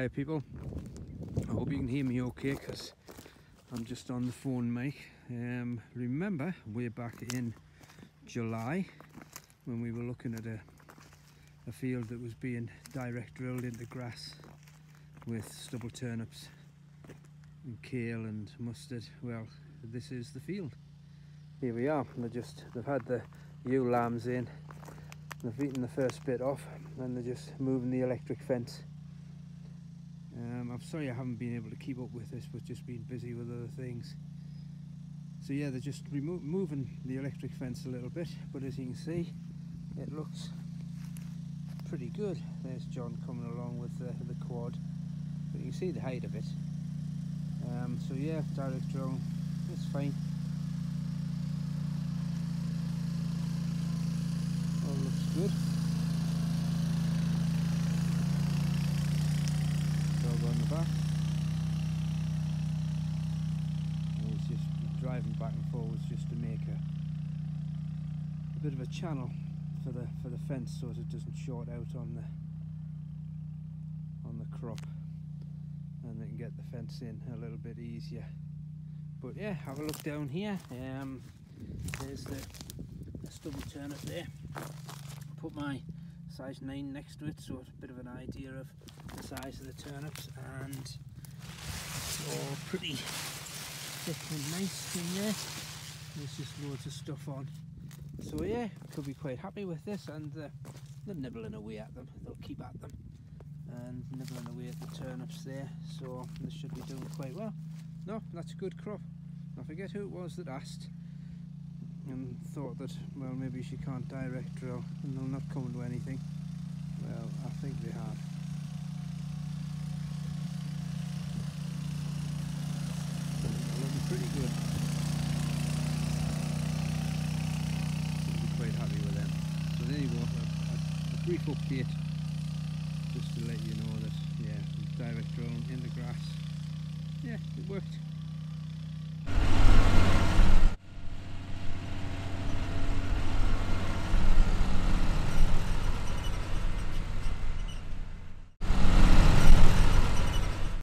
Hi people, I hope you can hear me okay because I'm just on the phone mic. Um, remember way back in July when we were looking at a, a field that was being direct drilled into grass with stubble turnips and kale and mustard. Well, this is the field. Here we are. They just they've had the ewe lambs in. They've eaten the first bit off and they're just moving the electric fence. Um, I'm sorry I haven't been able to keep up with this, but just been busy with other things. So yeah, they're just moving the electric fence a little bit, but as you can see, it looks pretty good. There's John coming along with the, the quad, but you can see the height of it. Um, so yeah, direct drone, it's fine. All looks good. And it's just driving back and forwards just to make a, a bit of a channel for the for the fence so it doesn't short out on the on the crop. And they can get the fence in a little bit easier. But yeah have a look down here. Um, there's the, the stubble turnip there. Put my size 9 next to it so a bit of an idea of the size of the turnips and it's all pretty thick and nice in there. There's just loads of stuff on. So yeah could be quite happy with this and uh, they're nibbling away at them. They'll keep at them. And nibbling away at the turnips there so this should be doing quite well. No that's a good crop. I forget who it was that asked thought that well maybe she can't direct drill and they'll not come to anything. Well I think they have. Looking pretty good. Quite happy with them. So there you go. A, a brief update just to let you know that yeah direct drone in the grass. Yeah it worked